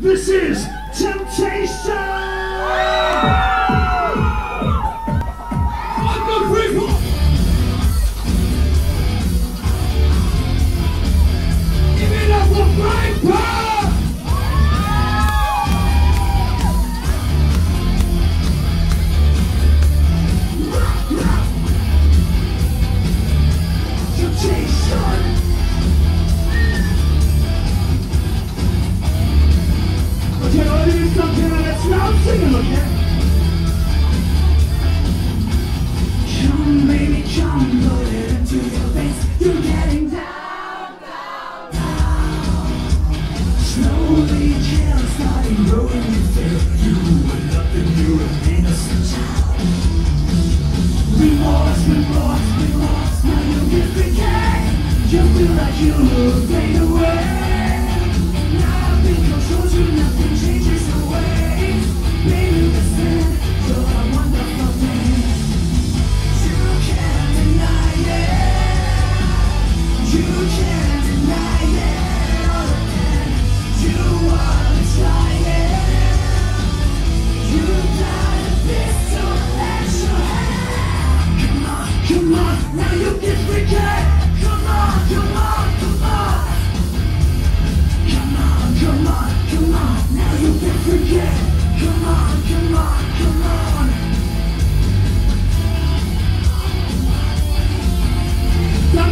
This is Temptation! Like you fade away. You, nothing changes your ways. Baby, you're a wonderful thing. You can't deny it. You can't deny it. Again, you try it. You got a pistol at your hand. Come on, come on, now you can forget.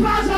faz